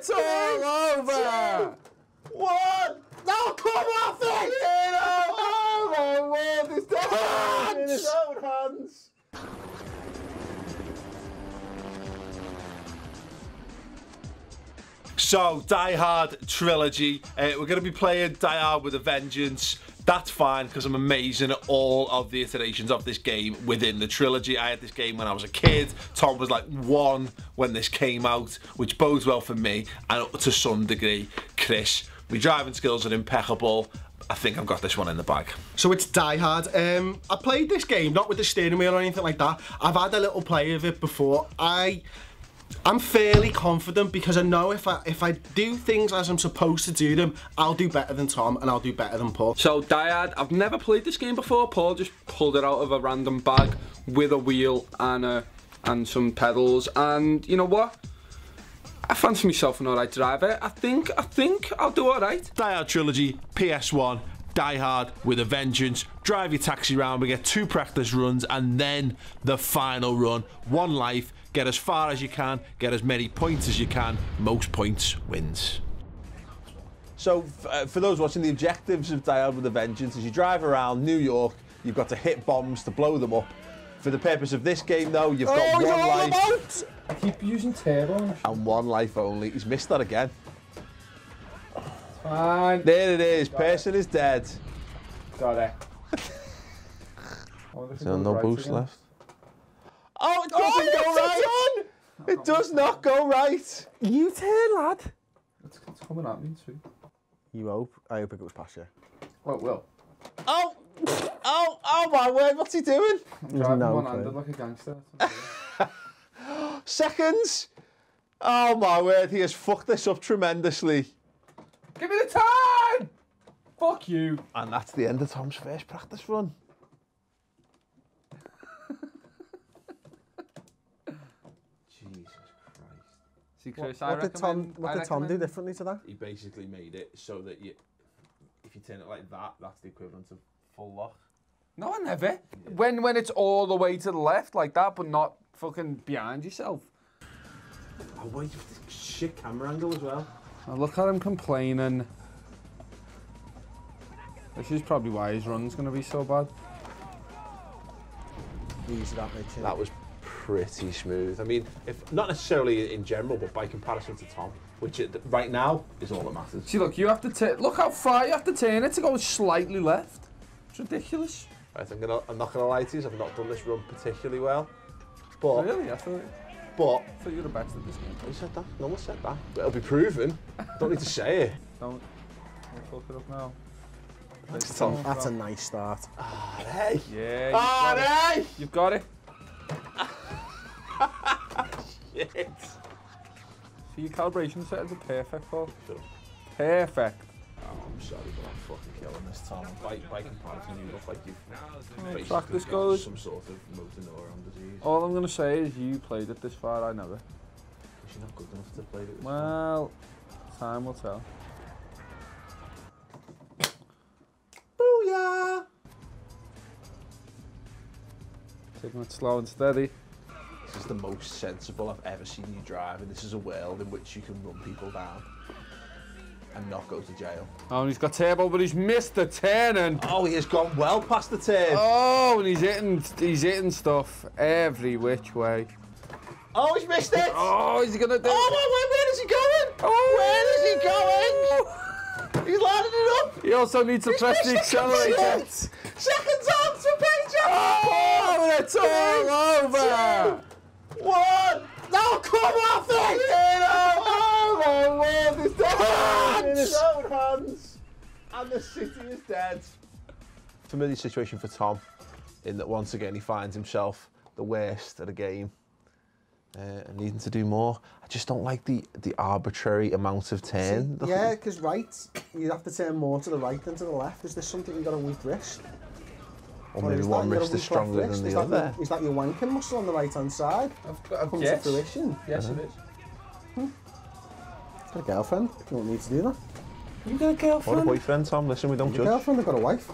it's all over. One! No, come off it! Oh my word, this dead in his own hands. So, Die Hard trilogy. Uh, we're going to be playing Die Hard with a Vengeance. That's fine because I'm amazing at all of the iterations of this game within the trilogy. I had this game when I was a kid. Tom was like one when this came out, which bodes well for me and to some degree, Chris. My driving skills are impeccable. I think I've got this one in the bag. So it's Die Hard. Um, I played this game not with the steering wheel or anything like that. I've had a little play of it before. I I'm fairly confident because I know if I if I do things as I'm supposed to do them, I'll do better than Tom and I'll do better than Paul. So Die Hard, I've never played this game before. Paul just pulled it out of a random bag with a wheel and a and some pedals. And you know what? I fancy myself an alright driver. I think I think I'll do alright. Die Hard trilogy, PS1. Die Hard with a vengeance. Drive your taxi round. We get two practice runs and then the final run. One life. Get as far as you can. Get as many points as you can. Most points wins. So, uh, for those watching, the objectives of Die Hard with a Vengeance is you drive around New York, you've got to hit bombs to blow them up. For the purpose of this game, though, you've got Oh, it's one all life about- I keep using turbo. and one life only. He's missed that again. Fine. There it is. Person is dead. Got it. Oh, So no right boost again. left. Oh, it oh, doesn't go right. It oh, does not go right. You turn, lad. It's, it's coming at me too. You hope. I hope it goes past you. Well, it will. Oh, oh, oh my word! What's he doing? Driving no one-handed like a gangster. Seconds. Oh my word! He has fucked this up tremendously. Give me the time! Fuck you. And that's the end of Tom's first practice run. Jesus Christ. See, Chris, I What did Tom? What I did Tom do differently to that? He basically made it so that you, if you turn it like that, that's the equivalent of full lock. No, I never. When when it's all the way to the left like that, but not fucking behind yourself. Oh wait, shit camera angle as well. Now look at him complaining. This is probably why his run's gonna be so bad. Easy that, mate. That was pretty smooth. I mean, if not necessarily in general, but by comparison to Tom, which it, right now is all that matters. See, look, you have to turn. Look how far you have to turn it to go slightly left. It's ridiculous. Right, I'm gonna, I'm not gonna lie to you, I've not done this run particularly well, but Really, I thought, but I thought you were the best at this game. who said that? No one said that. But it'll be proven. Don't need to say it. Don't. Don't fuck it up now. Thanks, Tom. That's a nice start. Ah, Hey. Yeah. Ah, got it. hey. You've got it. Shit. See, your calibration settings are perfect, Paul. Perfect. Oh, I'm sorry, but I'm fucking killing this, Tom. By, by comparison, you look like you've practice got goes. some sort of motor neuron disease. All I'm gonna say is you played it this far. I never. You're not good enough to play it. Well, time will tell. Booyah! Taking it slow and steady. Is the most sensible I've ever seen you drive, and this is a world in which you can run people down and not go to jail. Oh, and he's got turbo, but he's missed the turn and... Oh, he has gone well past the turn. Oh, and he's hitting, he's hitting stuff every which way. Oh, he's missed it! Oh, is he gonna do? Oh, where is he going? Oh. Where is he going? He's lining it up. He also needs to press the accelerator. Seconds on to Pedro. Oh, it's all over. One. No, come off it! Oh my word, it's dead in his own hands. And the city is dead. Familiar situation for Tom, in that once again he finds himself the worst at a game. Uh, and needing to do more. I just don't like the the arbitrary amount of turn. Look Yeah, because right, you have to turn more to the right than to the left. Is there something you got a weak wrist? Or Or maybe is one that- you got a wrist is stronger wrist? than is the that other. Your, is that your wanking muscle on the right hand side? I've got, Come yes. to fruition. Yes, it uh-huh. is. Got a girlfriend. You don't need to do that. You got a What a girlfriend? boyfriend, Tom. Listen, we don't Your judge. girlfriend, I've got a wife.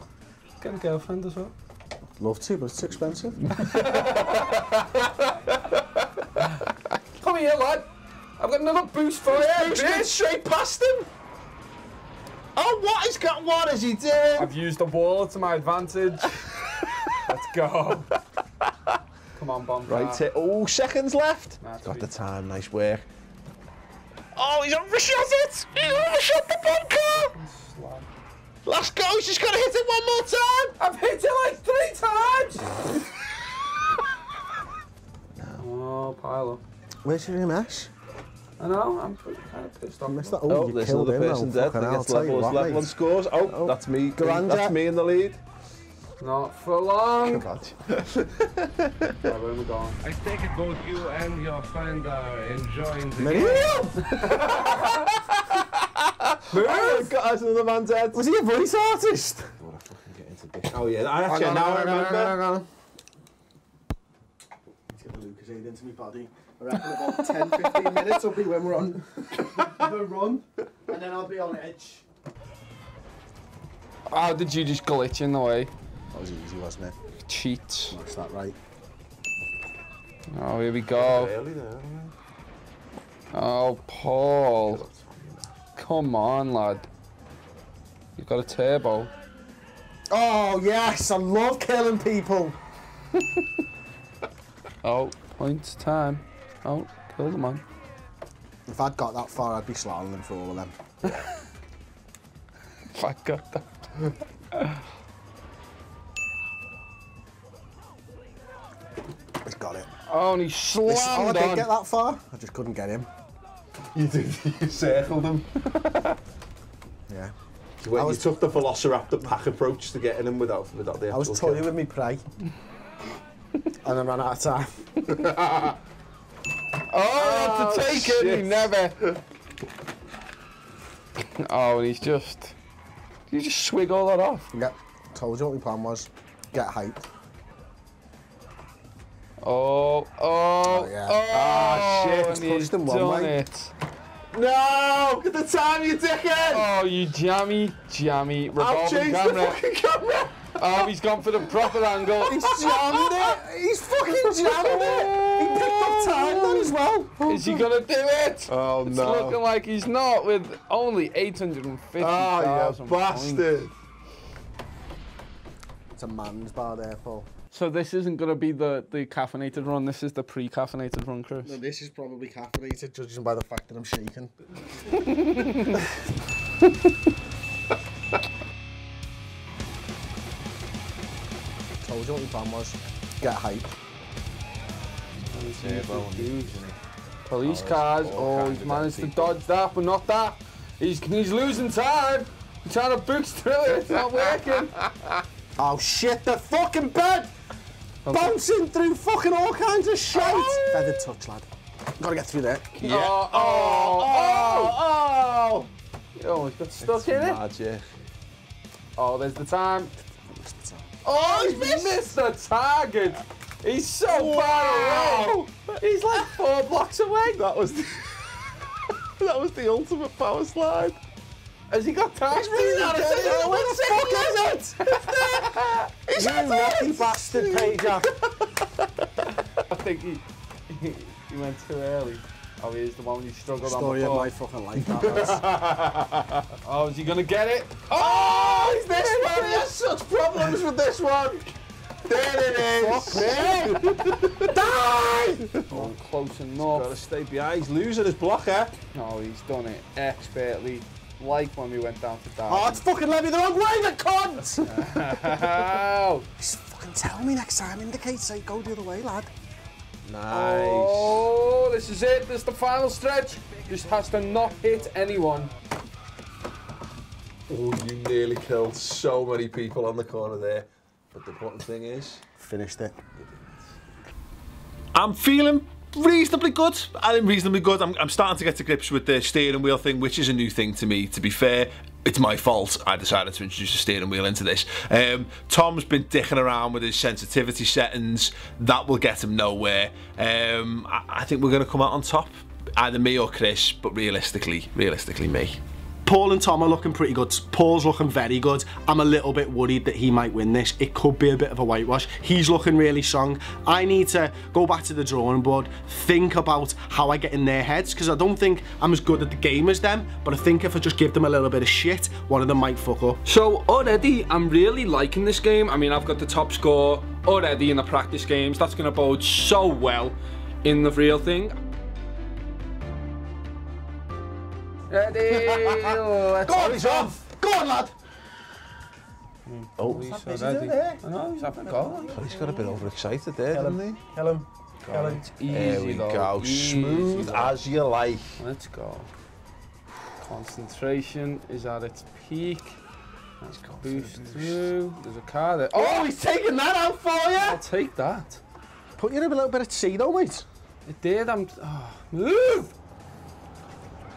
Got a girlfriend as well. Love to, but it's too expensive. Come here, lad. I've got another boost for you. Boosted straight past him. Oh, what is got? What is he doing? I've used the wall to my advantage. Let's go. Come on, bomb. Right car. here. Oh, seconds left. Nah, Got sweet. the time. Nice work. Oh, he's overshot it. He's overshot the bunker. Last go. He's just got to hit it one more time. I've hit it like three times. Oh, pile up. Where's your MS? I know, I'm pretty kind of pissed off. Missed that. Oh, Oh, you there's killed another him. person oh, dead. That gets I'll tell you levels, what, level mate. scores. Oh, Oh. that's me. Granja. That's me in the lead. Not for long. God. Right, where am I going? I take it both you and your friend are enjoying the Many- Oh my God, there's another man dead. Was he a voice artist? Oh yeah, I actually now I remember. Let's get the Lucozade into my body. I reckon about 10, 15 minutes will be when we're on the run, and then I'll be on edge. How did you just glitch in the way? That was easy, wasn't it? Cheats. That's that right. Oh, here we go. Oh, Paul. Come on, lad. You've got a turbo. Oh yes, I love killing people. Oh, points time. Oh, kill the man. If I'd got that far, I'd be slaloming for all of them. If I got that. Oh, and he This- oh, I didn't on. get that far. I just couldn't get him. You did. You circled him. Yeah. When I you was- took the Velociraptor pack approach to getting him without without the I was actual toying with me prey. and I ran out of time. Oh, to oh, take it, he never. oh, and he's just. You just swig all that off. Yep. Told you what my plan was. Get hyped. Oh, oh, yeah. oh, Ah, shit, and he's pushed him one done way. it. No! At the time, you dickhead! Oh, you jammy, jammy, revolving I've revolving changed the camera. fucking camera! Oh, he's gone for the proper angle. He's jammed it! He's fucking jammed it! He picked up time then as well. Is he gonna do it? Oh, It's no. looking like he's not with only 850,000 Ah, you points. bastard. It's a man's bar there, Paul. So this isn't gonna be the, the caffeinated run, this is the pre-caffeinated run, Chris. No, this is probably caffeinated, judging by the fact that I'm shaking. Told you what my plan was. Get hyped. Police cars. Oh, he's managed to dodge that, but not that. He's he's losing time. He's trying to boost through it. It's not working. Oh shit, the fucking bed! Bouncing through fucking all kinds of shit! Oh. Feathered touch, lad. Gotta get through there. Yeah. Oh, oh, oh, oh. Oh, he got stuck in it. Magic. Oh, there's the time. Oh, oh he's missed. the target. He's so far away. He's like four blocks away. That was the, that was the ultimate power slide. Has he got time? He's running out of time. Where the fuck is it? You lucky bastard, Pager. I think he, he he went too early. Oh, here's the one he struggled Story on of my fucking life, that. Oh, is he gonna get it? Oh, oh he's This this one, he has such problems with this one. There it is. Oh, close enough. Gotta stay behind. He's losing his blocker. No, he's done it expertly, like when we went down to that. Oh, it's fucking led me the wrong way, the cunt! Oh, Just fucking tell me next time, indicate, say go the other way, lad. Nice. oh, this is it. This is the final stretch. Just has to not hit anyone. Oh, you nearly killed so many people on the corner there. But the important thing is, Finished it. I'm feeling reasonably good. I'm reasonably good. I'm, I'm starting to get to grips with the steering wheel thing, which is a new thing to me. To be fair, it's my fault. I decided to introduce a steering wheel into this. Um, Tom's been dicking around with his sensitivity settings. That will get him nowhere. Um, I, I think we're going to come out on top, either me or Chris. But realistically, realistically, me. Paul and Tom are looking pretty good. Paul's looking very good. I'm a little bit worried that he might win this. It could be a bit of a whitewash. He's looking really strong. I need to go back to the drawing board, think about how I get in their heads, because I don't think I'm as good at the game as them, but I think if I just give them a little bit of shit, one of them might fuck up. So already, I'm really liking this game. I mean, I've got the top score already in the practice games. That's going to bode so well in the real thing. Ready? Let's Go on, he's off. Go on, lad. Oh, He's What's he ready. doing there? I know, he's having a go. he's got a bit overexcited there, Kill didn't he? Kill him. Kill him. Easy There we though, go. easy Smooth though. as you like. Let's go. Concentration is at its peak. Let's go. Boost through. There's a car there. Oh, Oh, he's taking that out for you. I'll take that. Put you in a little bit of tea, though, mate. It did. I'm. Oh, move!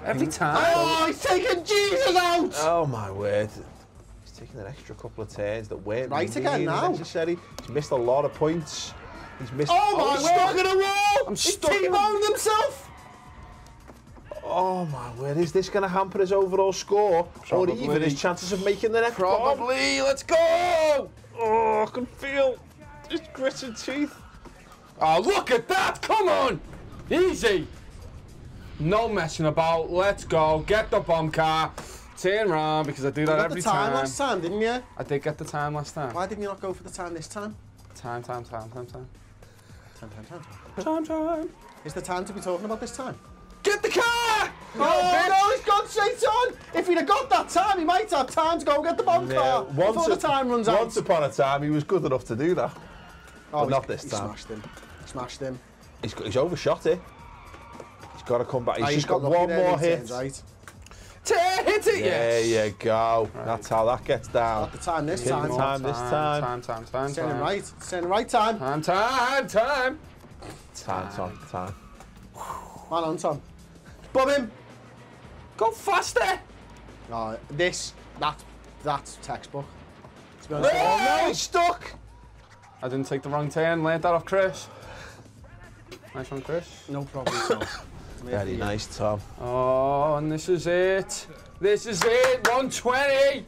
Every mm. time. Oh, he's taking Jesus out. Oh my word. He's taking an extra couple of turns that weren't Right really again now. necessary. He's missed a lot of points. He's missed. Oh, my oh, he's word. stuck in a wall. I'm He's stuck. in- T-boned himself. Oh my word, is this going to hamper his overall score? Or even his chances of making the next bomb? Probably. Let's go! Oh, I can feel his gritted teeth. Oh, look at that! Come on! Easy! No messing about. Let's go. Get the bomb car. Turn round because I do You that got every the time, time. last time, didn't you? I did get the time last time. Why didn't you not go for the time this time? Time, time, time, time, time. Time, time, time, time. Time, time. Is the time to be talking about this time? Get the car! Oh, oh no, he's gone straight on. If he'd have got that time, he might have time to go and get the bomb car before the time runs out. once upon a time, he was good enough to do that. oh, but not this he. Smashed him. Smashed him. He's, he's overshot it. He's got to come back. He's Oh, just got, lucky one there, more he hit. turns Right. T- hit it, There yes! you go. That's how that gets down. Got the time this Hit time. the time this time. Time, time, time, It's turning time. right. It's turning right time. Time, time, time. Time, time, time. Man on, Tom. Bob him. Go faster! Oh, this, that, that's textbook. To be honest, Oh no, he's stuck. I didn't take the wrong turn. Learned that off Chris. Nice one, Chris. no problem. Tom. Very nice, Tom. Oh, and this is it. This is it. 120.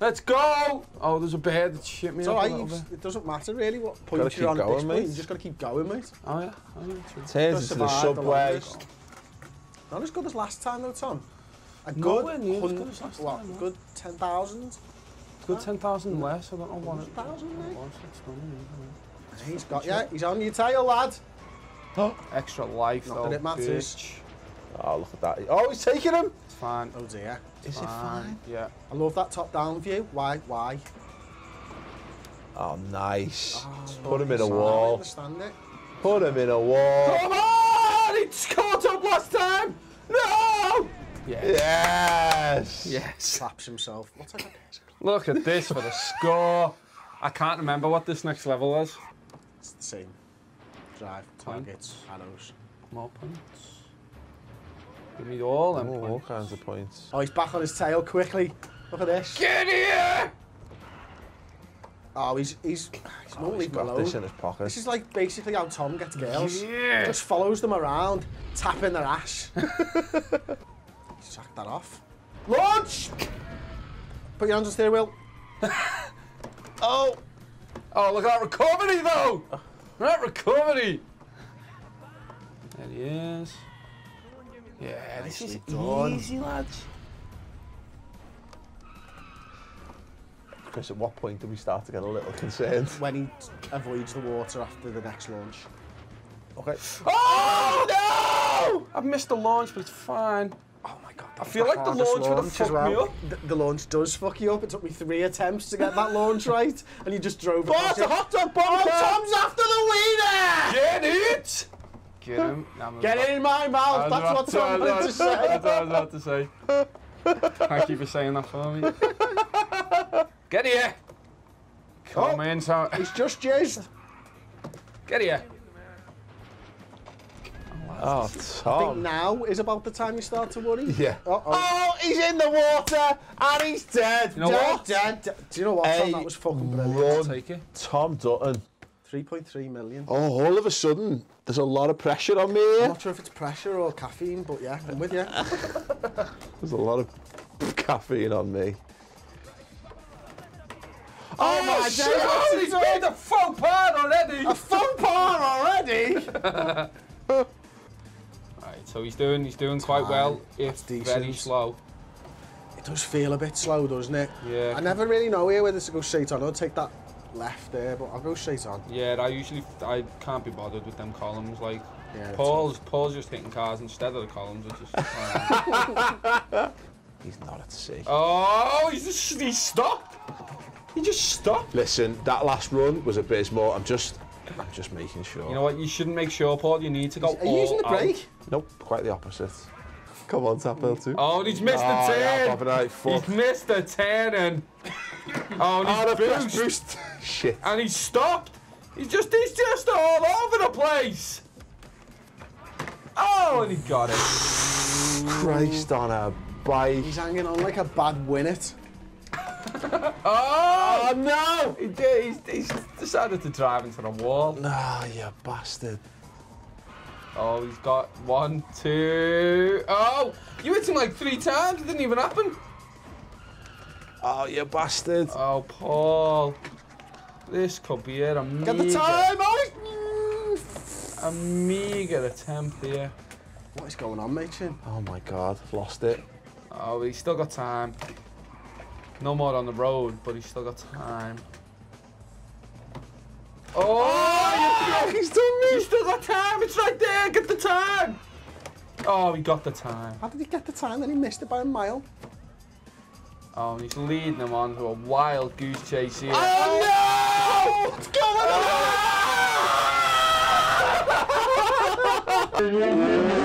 Let's go. Oh, there's a bear that shit me It's alright. a little you've- bit. It doesn't matter really what point Gotta you're keep on at going, this point. mate. You just got to keep going, mate. Oh yeah. Oh, yeah. true. Gotta into the survive the subway. longest. Not as good as last time though, Tom. A good Nowhere near as good as last what, time, no. Good ten thousand. Good 10,000 less. I don't know what it 10,000, mate. was. It's funny, He's got yeah. He's on your tail, lad. Extra life, Not though. that it matters. bitch. Oh, look at that. Oh, he's taking him. It's fine. Oh dear. Is it Fine. fine? Yeah. I love that top-down view. Why? Why? Oh, nice. Oh, Put him in a wall. understand it. Put him in a wall. Come on! He caught up last time. No. Yeah. Yes. Yes. Slaps himself. Look at this for the score. I can't remember what this next level was. It's the same. Drive, targets, arrows. More points. Give me all them Oh, all points. kinds of points. Oh, he's back on his tail quickly. Look at this. Get here! Oh, he's he's he's Oh, he's got below. this in his pocket. This is like basically how Tom gets girls. Yeah. Just follows them around, tapping their ass. Sack that off. Launch! Put your hands on the steering wheel. Oh! Oh, look at that recovery though! Oh. That recovery! There he is. Yeah, this is done. easy, lads. Chris, at what point do we start to get a little concerned? When he avoids the water after the next launch. Okay. Oh no! I've missed the launch, but it's fine. My god. I feel like the launch would have fucked me up. The, the launch does fuck you up. It took me three attempts to get that launch right, and you just drove it. Oh, a hot dog bomb! Oh, Tom's after the wiener! Get it! Get him. Get it in my mouth. That's what Tom wanted to say. That's what I was about to say. Thank you for saying that for me. Get here! Come Oh. in, so He's just jizzed. get here. Oh, I think now is about the time you start to worry. Yeah. Uh-oh. Oh, he's in the water and he's dead. You know Dead, what? dead, dead. Do you know what, Tom? Hey, That was fucking brilliant. Run, Take it. Tom Dutton. 3.3 million. Oh, all of a sudden, there's a lot of pressure on me I'm here. not sure if it's pressure or caffeine, but yeah, I'm with you. There's a lot of caffeine on me. Oh, oh my shit, days, oh, he's made a faux pas already! A faux pas already? Right, so he's doing he's doing quite well. It's That's very slow. It does feel a bit slow, doesn't it? Yeah. I never really know here whether to go straight on. I'll take that left there, but I'll go straight on. Yeah, I usually I can't be bothered with them columns. Like Yeah, Paul's Paul's just hitting cars instead of the columns, which is. He's not at sea. oh, he's just, he stopped. He just stopped. Listen, that last run was abysmal. I'm just, I'm just making sure. You know what? You shouldn't make sure, Paul. You need to go. Are you using the all out. brake? Nope, quite the opposite. Come on, Tap L2. Oh, and he's missed Oh, the ah, turn. Papa Knight, he's missed the turn and. Oh, and Oh, he's ah, the press boost. boost. Shit. And he's stopped. He's just he's just all over the place. Oh, and he got it. Christ on a bike. He's hanging on like a bad winnet. Oh, Oh no! he did. He's, he's decided to drive into the wall. Ah, you bastard. Oh, he's got one, two. Oh, you hit him like three times. It didn't even happen. Oh, you bastard. Oh, Paul. This could be it. A Get the meager, time, boys! a meager attempt here. What is going on, Machin? Oh my god, lost it. Oh, he's still got time. No more on the road, but he's still got time. Oh, oh he's done you still got time. It's right there. Get the time. Oh, he got the time. How did he get the time? Then he missed it by a mile. Oh, and he's leading them on to a wild goose chase here. Oh, oh no! What's going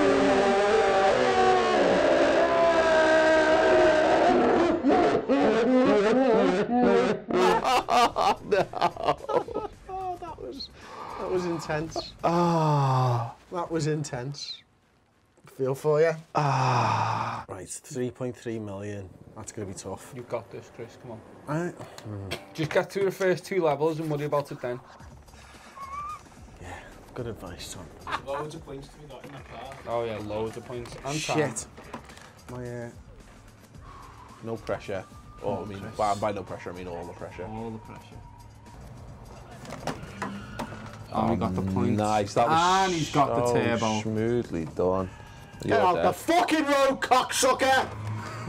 on? Oh, that was that was intense. Ah, That was intense. Feel for you. ah. Right, 3.3 million. That's gonna be tough. You've got this, Chris. Come on. Right. Just get through the first two levels and worry about it then. Yeah, good advice, Tom. Loads of points to be got in that car. Oh yeah, loads of points and time. Shit. My uh, No pressure. Oh, I mean, by, by no pressure, I mean all the pressure. All the pressure. Oh, he got the mm, points. Nice, that was And he's got the so turbo. smoothly done. get You're out the fucking road, cocksucker!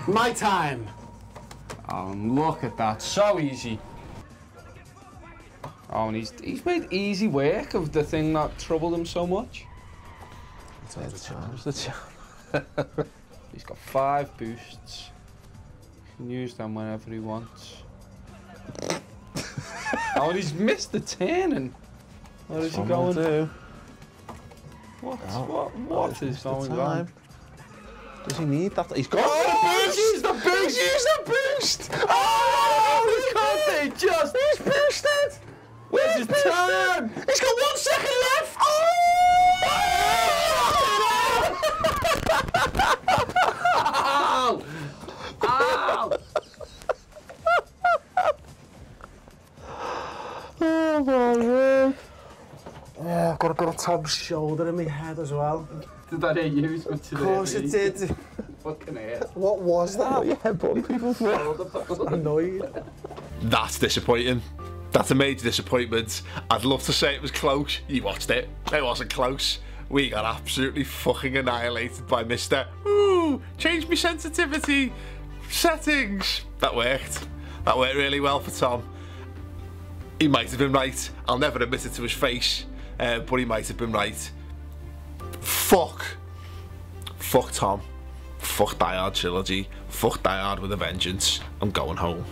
My time. Oh, and look at that. So easy. Oh, and he's he's made easy work of the thing that troubled him so much. Yeah, the challenge, the challenge. He's got five boosts. Can use them whenever he wants. oh, he's missed the turning. Where is he going? do. What? Oh, what? oh, What he's is going on? Does he need that? He's got Oh, the boost! he's the boost! He's the boost! Oh, oh he can't they just? He's boosted! Where's his time? He's got one second left! Oh my word. Oh, I've got a bit of Tom's shoulder in my head as well. Did that hit you? Of Of course it did. Fucking hurt. What was Oh, that? you headbutting people for Annoyed. That's disappointing. That's a major disappointment. I'd love to say it was close. You watched it. It wasn't close. We got absolutely fucking annihilated by Mr. Ooh, change me sensitivity settings. That worked. That worked really well for Tom. He might have been right. I'll never admit it to his face, uh, but he might have been right. Fuck. Fuck Tom. Fuck Die Hard trilogy. Fuck Die Hard with a vengeance. I'm going home.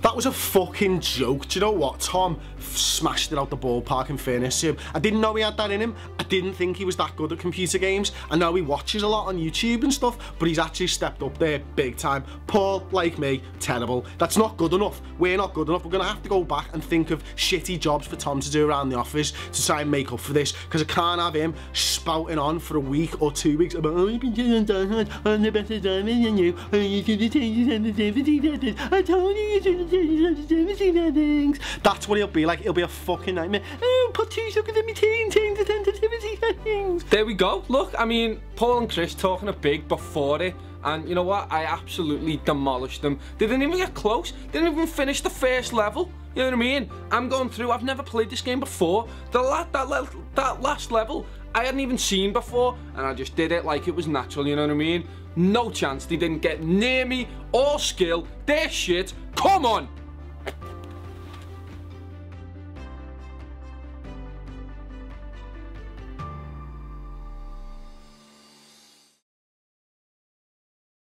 That was a fucking joke. Do you know what? Tom smashed it out the ballpark in fairness to him. I didn't know he had that in him. I didn't think he was that good at computer games. I know he watches a lot on YouTube and stuff, but he's actually stepped up there big time. Paul, like me, terrible. That's not good enough. We're not good enough. We're going to have to go back and think of shitty jobs for Tom to do around the office to try and make up for this, because I can't have him spouting on for a week or two weeks about, oh, I'm uh, the better driver than you, I told you you should have changed sensitivity. That's what he'll be like. Like, it'll be a fucking nightmare. Oh, put two suckers in my teen, teen sensitivity settings. There we go. Look, I mean, Paul and Chris talking a big before it. And you know what? I absolutely demolished them. They didn't even get close. They didn't even finish the first level. You know what I mean? I'm going through. I've never played this game before. The la- that, le- that last level, I hadn't even seen before, and I just did it like it was natural. You know what I mean? No chance. They didn't get near me or skill. They're shit. Come on.